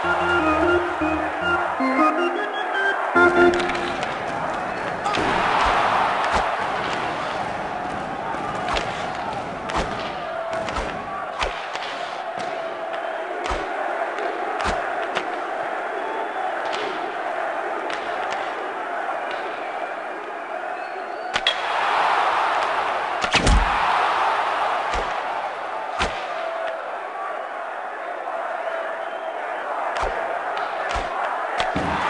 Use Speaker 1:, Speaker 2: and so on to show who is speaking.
Speaker 1: Thank you. Bye.